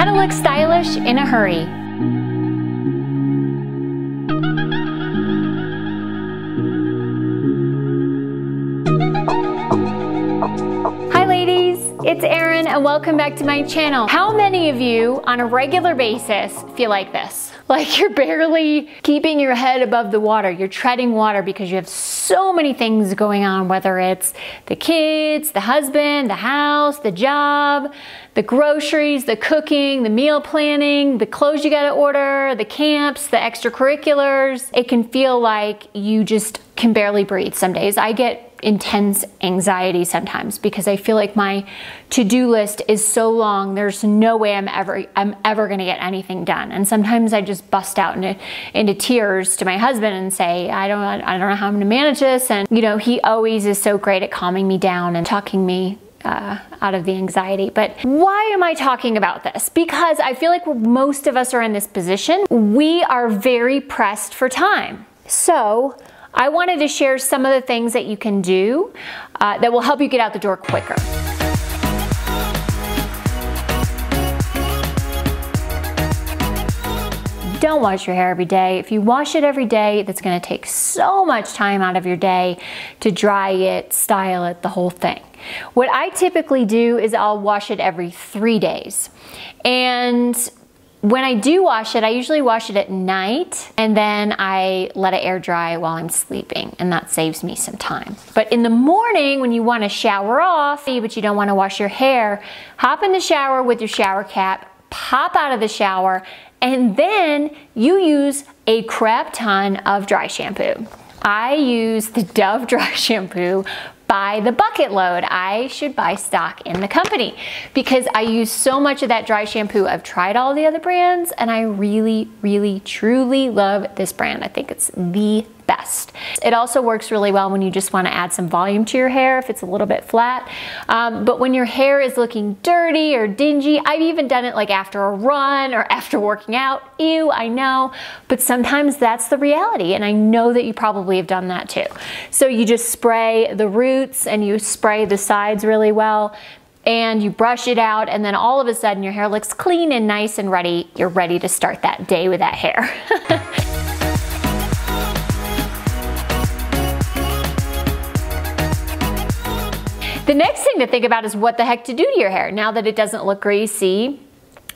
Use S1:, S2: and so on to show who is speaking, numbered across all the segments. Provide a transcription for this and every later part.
S1: How to look stylish in a hurry. Hi ladies, it's Erin and welcome back to my channel. How many of you on a regular basis feel like this? Like you're barely keeping your head above the water. You're treading water because you have so many things going on, whether it's the kids, the husband, the house, the job, the groceries, the cooking, the meal planning, the clothes you gotta order, the camps, the extracurriculars. It can feel like you just can barely breathe some days. I get intense anxiety sometimes because I feel like my to-do list is so long. There's no way I'm ever I'm ever going to get anything done. And sometimes I just bust out into into tears to my husband and say, I don't I don't know how I'm going to manage this. And you know, he always is so great at calming me down and talking me uh, out of the anxiety. But why am I talking about this? Because I feel like most of us are in this position. We are very pressed for time. So I wanted to share some of the things that you can do uh, that will help you get out the door quicker. Don't wash your hair every day. If you wash it every day, that's gonna take so much time out of your day to dry it, style it, the whole thing. What I typically do is I'll wash it every three days. And when I do wash it, I usually wash it at night and then I let it air dry while I'm sleeping and that saves me some time. But in the morning when you wanna shower off, but you don't wanna wash your hair, hop in the shower with your shower cap, pop out of the shower, and then you use a crap ton of dry shampoo. I use the Dove dry shampoo buy the bucket load. I should buy stock in the company because I use so much of that dry shampoo. I've tried all the other brands and I really, really, truly love this brand. I think it's the best. It also works really well when you just want to add some volume to your hair if it's a little bit flat. Um, but when your hair is looking dirty or dingy, I've even done it like after a run or after working out. Ew, I know. But sometimes that's the reality. And I know that you probably have done that too. So you just spray the roots and you spray the sides really well and you brush it out and then all of a sudden your hair looks clean and nice and ready. You're ready to start that day with that hair. The next thing to think about is what the heck to do to your hair. Now that it doesn't look greasy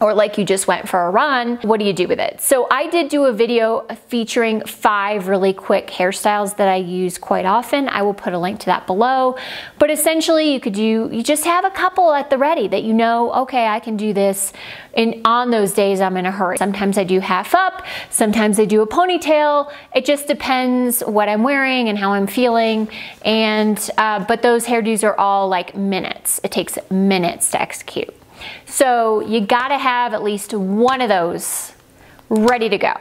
S1: or like you just went for a run, what do you do with it? So I did do a video featuring five really quick hairstyles that I use quite often. I will put a link to that below. But essentially you could do, you just have a couple at the ready that you know, okay, I can do this and on those days I'm in a hurry. Sometimes I do half up, sometimes I do a ponytail. It just depends what I'm wearing and how I'm feeling. And, uh, but those hairdos are all like minutes. It takes minutes to execute. So you gotta have at least one of those ready to go.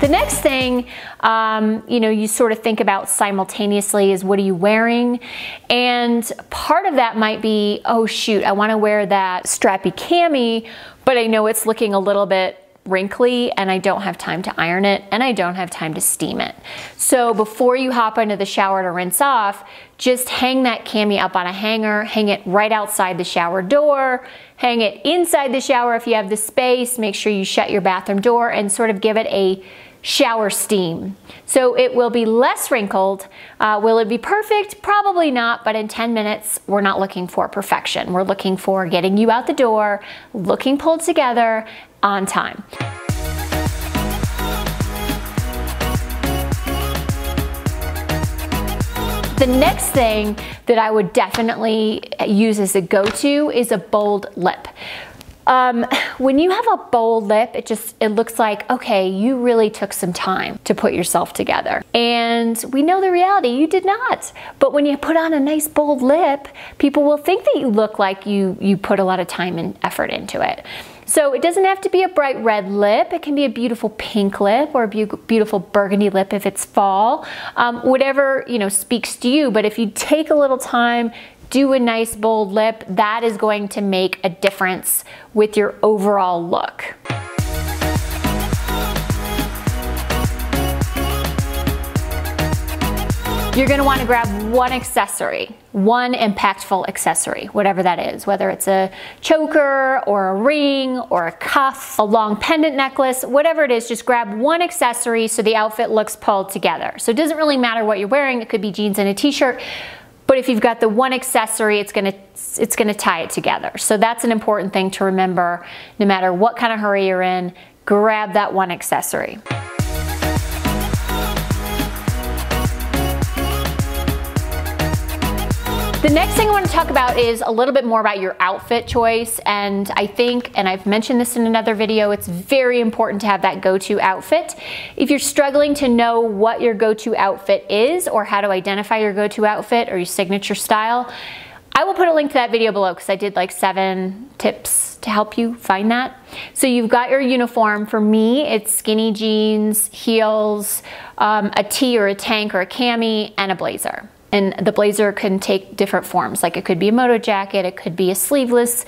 S1: The next thing, um, you know, you sort of think about simultaneously is what are you wearing? And part of that might be, oh shoot, I wanna wear that strappy cami, but I know it's looking a little bit wrinkly and I don't have time to iron it and I don't have time to steam it. So before you hop into the shower to rinse off, just hang that cami up on a hanger, hang it right outside the shower door, hang it inside the shower if you have the space, make sure you shut your bathroom door and sort of give it a shower steam. So it will be less wrinkled. Uh, will it be perfect? Probably not, but in 10 minutes, we're not looking for perfection. We're looking for getting you out the door, looking pulled together, on time. The next thing that I would definitely use as a go-to is a bold lip. Um, when you have a bold lip, it just, it looks like, okay, you really took some time to put yourself together. And we know the reality, you did not. But when you put on a nice bold lip, people will think that you look like you, you put a lot of time and effort into it. So it doesn't have to be a bright red lip. It can be a beautiful pink lip or a beautiful burgundy lip if it's fall. Um, whatever, you know, speaks to you. But if you take a little time, do a nice bold lip, that is going to make a difference with your overall look. You're gonna wanna grab one accessory, one impactful accessory, whatever that is, whether it's a choker or a ring or a cuff, a long pendant necklace, whatever it is, just grab one accessory so the outfit looks pulled together. So it doesn't really matter what you're wearing, it could be jeans and a t-shirt, but if you've got the one accessory, it's gonna, it's gonna tie it together. So that's an important thing to remember, no matter what kind of hurry you're in, grab that one accessory. The next thing I want to talk about is a little bit more about your outfit choice. And I think, and I've mentioned this in another video, it's very important to have that go-to outfit. If you're struggling to know what your go-to outfit is or how to identify your go-to outfit or your signature style, I will put a link to that video below because I did like seven tips to help you find that. So you've got your uniform. For me, it's skinny jeans, heels, um, a tee or a tank or a cami, and a blazer. And the blazer can take different forms. Like it could be a moto jacket, it could be a sleeveless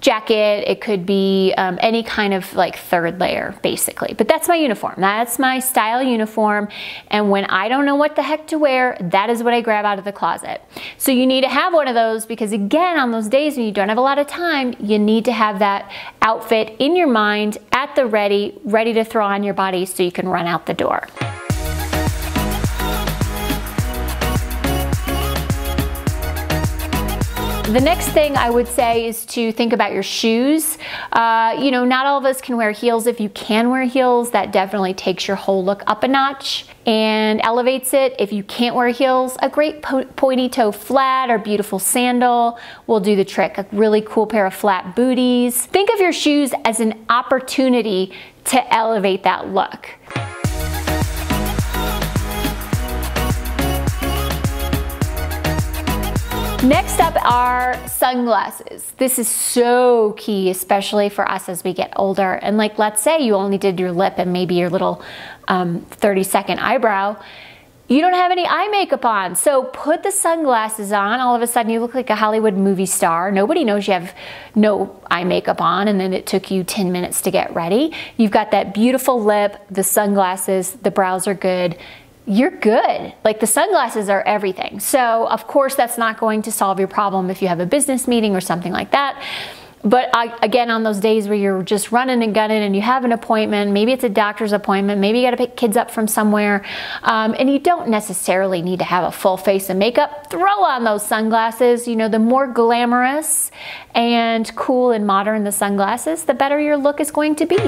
S1: jacket, it could be um, any kind of like third layer basically. But that's my uniform. That's my style uniform. And when I don't know what the heck to wear, that is what I grab out of the closet. So you need to have one of those because again, on those days when you don't have a lot of time, you need to have that outfit in your mind at the ready, ready to throw on your body so you can run out the door. The next thing I would say is to think about your shoes. Uh, you know, not all of us can wear heels. If you can wear heels, that definitely takes your whole look up a notch and elevates it. If you can't wear heels, a great po pointy toe flat or beautiful sandal will do the trick. A really cool pair of flat booties. Think of your shoes as an opportunity to elevate that look. Next up are sunglasses. This is so key, especially for us as we get older. And like, let's say you only did your lip and maybe your little um, 30 second eyebrow. You don't have any eye makeup on. So put the sunglasses on. All of a sudden you look like a Hollywood movie star. Nobody knows you have no eye makeup on and then it took you 10 minutes to get ready. You've got that beautiful lip, the sunglasses, the brows are good you're good. Like the sunglasses are everything. So of course that's not going to solve your problem if you have a business meeting or something like that. But I, again, on those days where you're just running and gunning and you have an appointment, maybe it's a doctor's appointment, maybe you got to pick kids up from somewhere, um, and you don't necessarily need to have a full face of makeup, throw on those sunglasses. You know, the more glamorous and cool and modern the sunglasses, the better your look is going to be.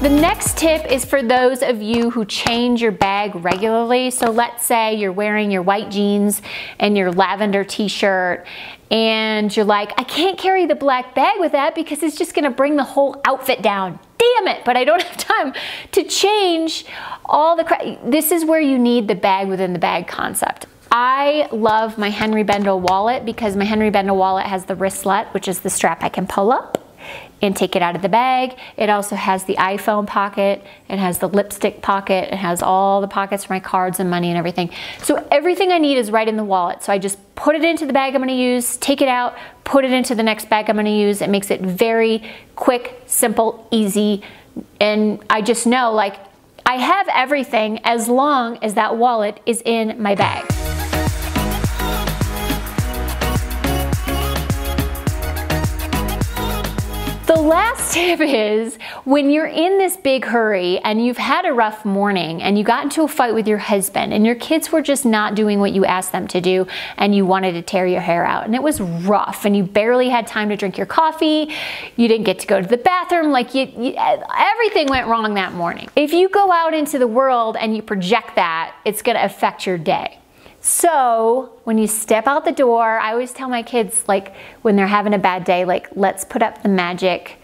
S1: The next tip is for those of you who change your bag regularly. So let's say you're wearing your white jeans and your lavender t-shirt and you're like, I can't carry the black bag with that because it's just gonna bring the whole outfit down. Damn it, but I don't have time to change all the, this is where you need the bag within the bag concept. I love my Henri Bendel wallet because my Henri Bendel wallet has the wristlet, which is the strap I can pull up and take it out of the bag. It also has the iPhone pocket, it has the lipstick pocket, it has all the pockets for my cards and money and everything. So everything I need is right in the wallet. So I just put it into the bag I'm gonna use, take it out, put it into the next bag I'm gonna use. It makes it very quick, simple, easy. And I just know like I have everything as long as that wallet is in my bag. Last tip is when you're in this big hurry and you've had a rough morning and you got into a fight with your husband and your kids were just not doing what you asked them to do and you wanted to tear your hair out and it was rough and you barely had time to drink your coffee, you didn't get to go to the bathroom, like you, you, everything went wrong that morning. If you go out into the world and you project that, it's gonna affect your day. So when you step out the door, I always tell my kids, like when they're having a bad day, like let's put up the magic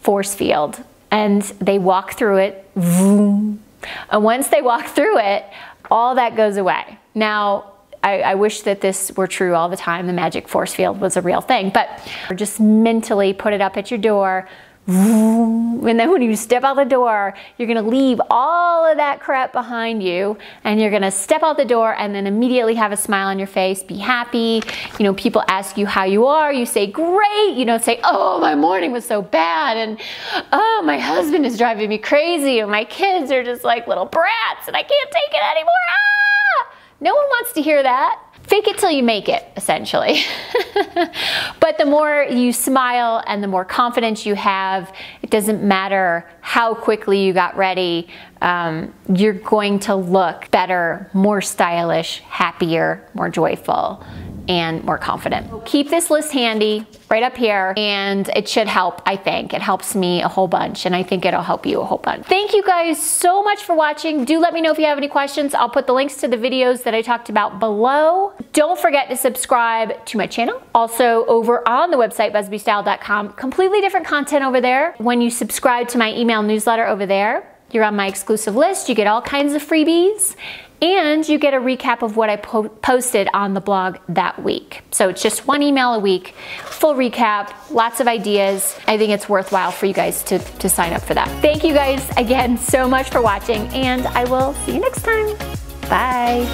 S1: force field. And they walk through it, vroom. And once they walk through it, all that goes away. Now, I, I, wish that this were true all the time, the magic force field was a real thing, but just mentally put it up at your door, and then when you step out the door, you're gonna leave all of that crap behind you and you're gonna step out the door and then immediately have a smile on your face, be happy. You know, people ask you how you are, you say, great. You don't say, oh, my morning was so bad and oh, my husband is driving me crazy and my kids are just like little brats and I can't take it anymore. Ah! No one wants to hear that fake it till you make it, essentially. but the more you smile and the more confidence you have, it doesn't matter how quickly you got ready, um, you're going to look better, more stylish, happier, more joyful and more confident. Keep this list handy right up here and it should help, I think. It helps me a whole bunch and I think it'll help you a whole bunch. Thank you guys so much for watching. Do let me know if you have any questions. I'll put the links to the videos that I talked about below. Don't forget to subscribe to my channel. Also over on the website, busbeestyle.com, completely different content over there. When you subscribe to my email newsletter over there, you're on my exclusive list. You get all kinds of freebies and you get a recap of what I po posted on the blog that week. So it's just one email a week, full recap, lots of ideas. I think it's worthwhile for you guys to, to sign up for that. Thank you guys again so much for watching and I will see you next time. Bye.